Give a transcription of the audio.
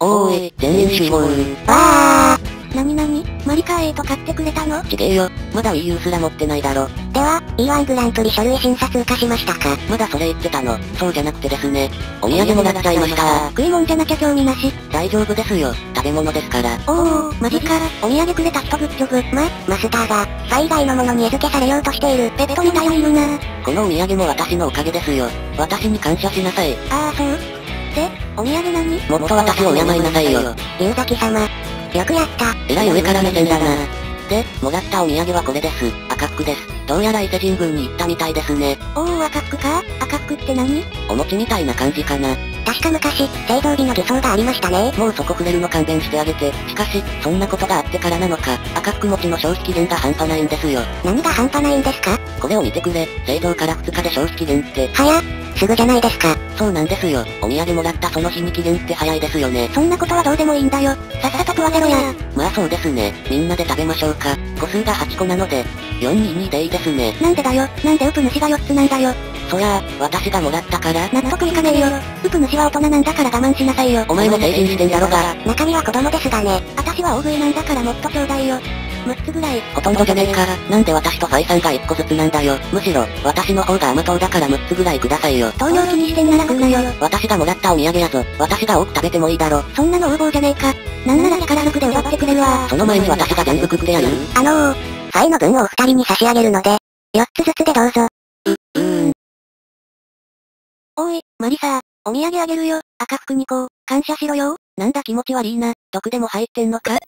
おーい、全員集合わあなになにマリカー8買ってくれたの？ちげえよ。まだ Wii U すら持ってないだろ。では、E1 グランプリ書類審査通過しましたか？まだそれ言ってたの。そうじゃなくてですね。お土産もらっちゃいました。食い物じゃなきゃ興味なし。大丈夫ですよ。食べ物ですから。おー、マジか。お土産くれた人グッジョブ。ま、マスターが、ファ以外のものに餌付けされようとしている。ペットみたいにいるなこのお土産も私のおかげですよ。私に感謝しなさい。あーそうで、お土産何？もっと私を敬いなさいよ。龍崎様。よくやった。えらい上から目線だな。で、もらったお土産はこれです。赤福です。どうやら伊勢神宮に行ったみたいですね。おー、赤福か？赤福って何？お餅みたいな感じかな。確か昔、製造日の偽装がありましたね。もうそこ触れるの勘弁してあげて。しかし、そんなことがあってからなのか、赤福餅の消費期限が半端ないんですよ。何が半端ないんですか？これを見てくれ。製造から2日で消費期限って。早っ。すぐじゃないですか。そうなんですよ。お土産もらったその日に期限って早いですよね。そんなことはどうでもいいんだよ。さっさと食わせろや。まあそうですね。みんなで食べましょうか。個数が8個なので、422でいいですね。なんでだよ。なんでウプ主が4つなんだよ。そりゃあ、私がもらったから、納得いかねえよ。ウプ主は大人なんだから我慢しなさいよ。お前も成人してんだろが。中身は子供ですがね。私は大食いなんだからもっとちょうだいよ。6つぐらい。ほとんどじゃねえか。なんで私とファイさんが1個ずつなんだよ。むしろ、私の方が甘党だから6つぐらいくださいよ。糖尿気にしてんなら食うなよ。私がもらったお土産やぞ。私が多く食べてもいいだろ。そんなの横暴じゃねえか。なんなら力ずくで奪ってくれるわ。その前に私が全部食ってやる。あのー、ファイの分をお二人に差し上げるので、4つずつでどうぞ。うーん。おい、マリサー、お土産あげるよ。赤福2個、感謝しろよ。なんだ気持ち悪いな。毒でも入ってんのか？